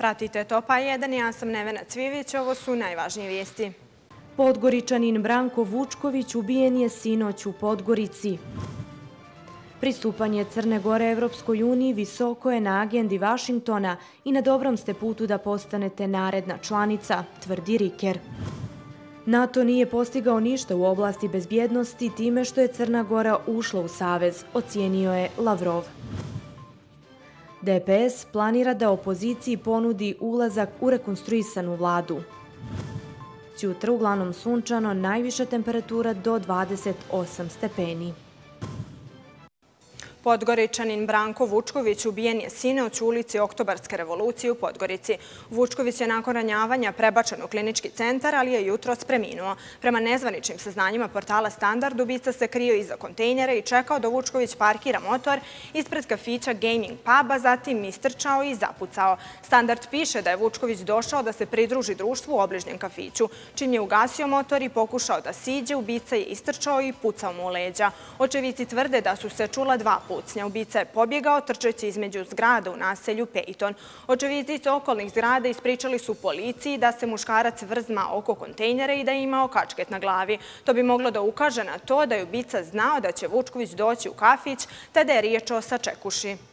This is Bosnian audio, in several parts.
Pratite to pa ja sam Nevena Cvivić, ovo su najvažnije vijesti. Podgoričanin Branko Vučković ubijen je sinoć u Podgorici. Pristupanje Crne Gore Evropskoj uniji visoko je na agendi Vašingtona i na dobrom ste putu da postanete naredna članica, tvrdi Riker. NATO nije postigao ništa u oblasti bezbjednosti time što je Crna Gora ušla u Savez, ocijenio je Lavrov. DPS planira da opoziciji ponudi ulazak u rekonstruisanu vladu. Ćutra uglavnom sunčano, najviša temperatura do 28 stepeni. Podgoričanin Branko Vučković ubijen je sinoć u ulici Oktobarske revolucije u Podgorici. Vučković je nakon ranjavanja prebačen u klinički centar, ali je jutro spreminuo. Prema nezvaničnim saznanjima portala Standard, ubica se krio iza kontejnjera i čekao da Vučković parkira motor ispred kafića Gaming Puba, zatim istrčao i zapucao. Standard piše da je Vučković došao da se pridruži društvu u obližnjem kafiću. Čim je ugasio motor i pokušao da siđe, ubica je istrčao i pucao mu u leđa. Očevici tvrde da su se čula dva pucnja. Ubica je pobjegao trčeći između zgrada u naselju Peyton. Očevici okolnih zgrada ispričali su policiji da se muškarac vrzma oko kontejnera i da je imao kačket na glavi. To bi moglo da ukaže na to da je ubica znao da će Vučković doći u kafić, tada je riječ o sačekuši.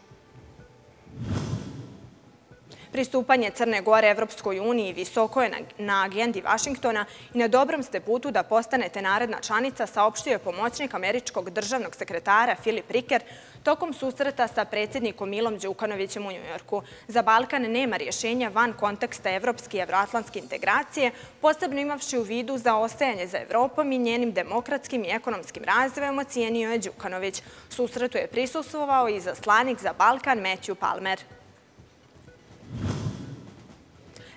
Pristupanje Crne Gore Evropskoj uniji visoko je na agendi Vašingtona i na dobrom ste putu da postanete naredna članica, saopštio je pomoćnik američkog državnog sekretara Filip Riker tokom susreta sa predsjednikom Milom Đukanovićem u Njujorku. Za Balkan nema rješenja van konteksta evropske i evroatlantske integracije, posebno imavši u vidu za ostajanje za Evropom i njenim demokratskim i ekonomskim razvojem, ocijenio je Đukanović. Susretu je prisustvovao i zaslanik za Balkan Matthew Palmer.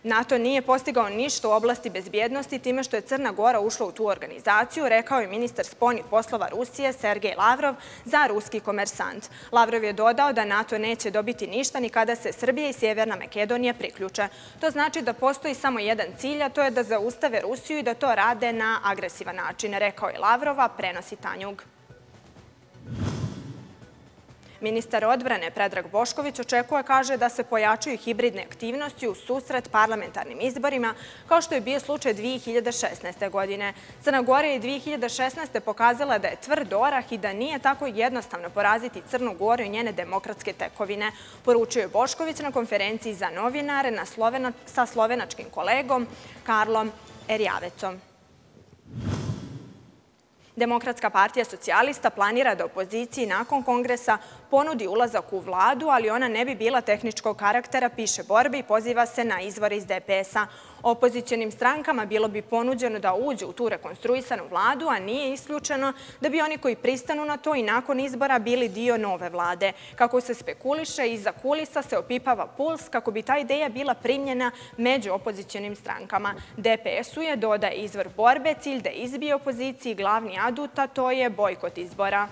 NATO nije postigao ništa u oblasti bezbjednosti time što je Crna Gora ušla u tu organizaciju, rekao je ministar spolnih poslova Rusije Sergej Lavrov za ruski komersant. Lavrov je dodao da NATO neće dobiti ništa ni kada se Srbija i Sjeverna Makedonija priključe. To znači da postoji samo jedan cilj, a to je da zaustave Rusiju i da to rade na agresivan način, rekao je Lavrova, prenosi Tanjug. Ministar odbrane Predrag Bošković očekuje, kaže, da se pojačaju hibridne aktivnosti u susret parlamentarnim izborima, kao što je bio slučaj 2016. godine. Crna Gora je 2016. pokazala da je tvrd orah i da nije tako jednostavno poraziti Crnu Goru i njene demokratske tekovine, poručuje Bošković na konferenciji za novinare sa slovenačkim kolegom Karlom Erjavecom. Demokratska partija socijalista planira da opoziciji nakon kongresa ponudi ulazak u vladu, ali ona ne bi bila tehničkog karaktera, piše borbe i poziva se na izvore iz DPS-a. Opozicijenim strankama bilo bi ponuđeno da uđe u tu rekonstruisanu vladu, a nije isključeno da bi oni koji pristanu na to i nakon izbora bili dio nove vlade. Kako se spekuliše, iza kulisa se opipava puls kako bi ta ideja bila primljena među opozicijenim strankama. DPS-u je dodaje izvor borbe, cilj da izbije opoziciji glavni aduta, to je bojkot izbora.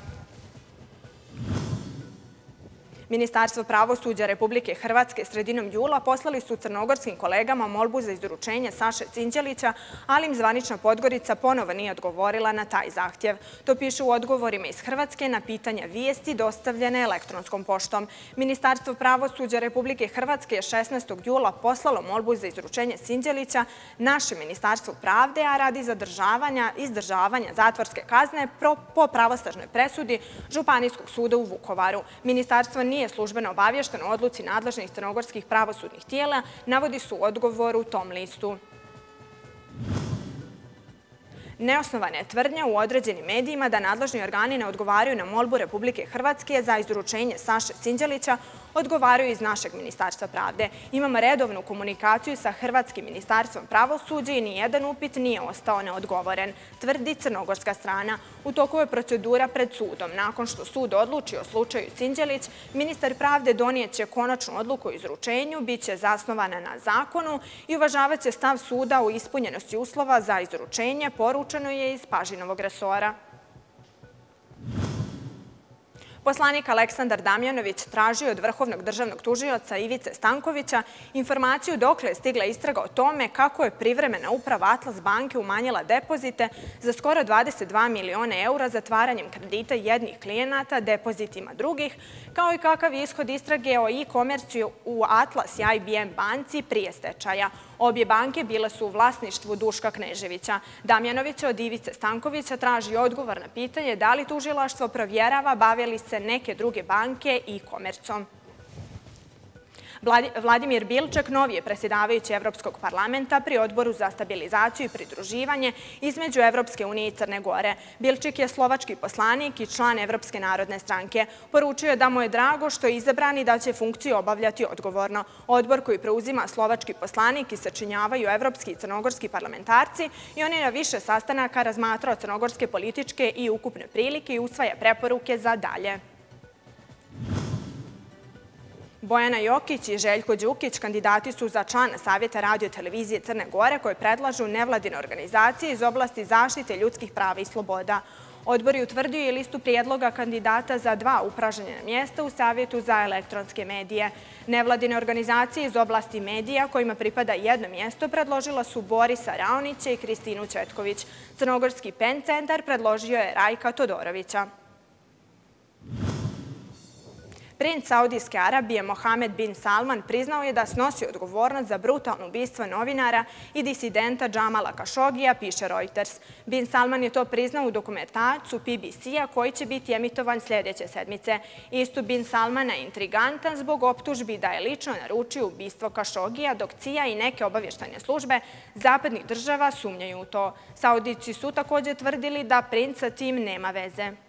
Ministarstvo pravosuđa Republike Hrvatske sredinom jula poslali su crnogorskim kolegama molbu za izručenje Saše Cinđelića, ali im zvanična Podgorica ponovo nije odgovorila na taj zahtjev. To piše u odgovorima iz Hrvatske na pitanja vijesti dostavljene elektronskom poštom. Ministarstvo pravosuđa Republike Hrvatske je 16. jula poslalo molbu za izručenje Cinđelića naše Ministarstvo pravde, a radi zadržavanja i izdržavanja zatvorske kazne po pravostažnoj presudi Županijskog suda u Vukovaru. Ministarstvo nije nije službeno obavješteno odluci nadležnih crnogorskih pravosudnih tijela, navodi su odgovor u tom listu. Neosnovane tvrdnje u određenim medijima da nadležni organi ne odgovaraju na molbu Republike Hrvatske za izručenje Saše Cinđelića odgovaraju iz našeg Ministarstva pravde. Imamo redovnu komunikaciju sa Hrvatskim Ministarstvom pravosuđa i nijedan upit nije ostao neodgovoren, tvrdi crnogorska strana. U toku je procedura pred sudom. Nakon što sud odluči o slučaju Sinđelić, ministar pravde donijeće konačnu odluku o izručenju, bit će zasnovana na zakonu i uvažavaće stav suda u ispunjenosti uslova za izručenje, poručeno je iz Pažinovog resora. Poslanik Aleksandar Damjanović tražio od vrhovnog državnog tužioca Ivice Stankovića informaciju dokle je stigla istraga o tome kako je privremena uprava Atlas banke umanjila depozite za skoro 22 milione eura zatvaranjem kredita jednih klijenata, depozitima drugih, kao i kakav je ishod istrage o e-komerciju u Atlas i IBM banci prije stečaja. Obje banke bile su u vlasništvu Duška Kneževića. Damjanović od Ivice Stankovića traži odgovor na pitanje da li tužilaštvo provjerava bavili se neke druge banke i komercom. Vladimir Bilčak, novi je presjedavajući Evropskog parlamenta pri odboru za stabilizaciju i pridruživanje između Evropske unije i Crne Gore. Bilček je slovački poslanik i član Evropske narodne stranke. Poručio je da mu je drago što je izabran i da će funkciju obavljati odgovorno. Odbor koji preuzima slovački poslanik i sačinjavaju evropski i crnogorski parlamentarci i on je na više sastanaka razmatrao crnogorske političke i ukupne prilike i usvaja preporuke za dalje. Bojana Jokić i Željko Đukić kandidati su za član Savjeta radio televizije Crne Gore koje predlažu nevladine organizacije iz oblasti zaštite ljudskih prava i sloboda. Odbor je utvrdio i listu prijedloga kandidata za dva upražnjena mjesta u Savjetu za elektronske medije. Nevladine organizacije iz oblasti medija kojima pripada jedno mjesto predložila su Borisa Raonića i Kristinu Četković. Crnogorski PEN centar predložio je Rajka Todorovića. Princ Saudijske Arabije Mohamed bin Salman priznao je da snosi odgovornost za brutalno ubistvo novinara i disidenta Džamala Kašogija, piše Reuters. Bin Salman je to priznao u dokumentacu PBC-a koji će biti emitovan sljedeće sedmice. Istu bin Salmana je intrigantan zbog optužbi da je lično naručio ubistvo Kašogija, dok CIA i neke obavještajne službe zapadnih država sumnjaju u to. Saudici su također tvrdili da princa tim nema veze.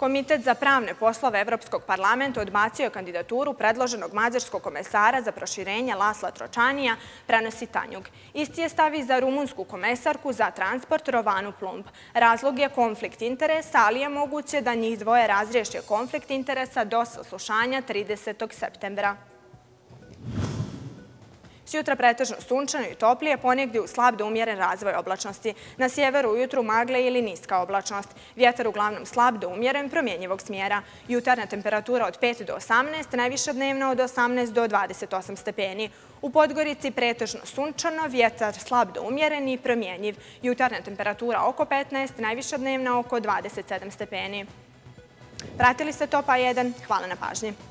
Komitet za pravne poslove Evropskog parlamenta odbacio je kandidaturu predloženog mađarskog komesara za proširenje Lasla Tročanija, prenosi Tanjug. Isti je stavi za rumunsku komesarku za transport Rovanu Plumb. Razlog je konflikt interesa, ali je moguće da njih dvoje razriješe konflikt interesa do saslušanja 30. septembra. Sjutra pretežno sunčano i toplije, ponegdje u slab da umjeren razvoj oblačnosti. Na sjeveru ujutru magle ili niska oblačnost. Vjetar uglavnom slab da umjeren promjenjivog smjera. Jutarna temperatura od 5 do 18, najviša dnevna od 18 do 28 stepeni. U Podgorici pretežno sunčano, vjetar slab da umjeren i promjenjiv. Jutarna temperatura oko 15, najviša dnevna oko 27 stepeni. Pratili ste Topa 1. Hvala na pažnji.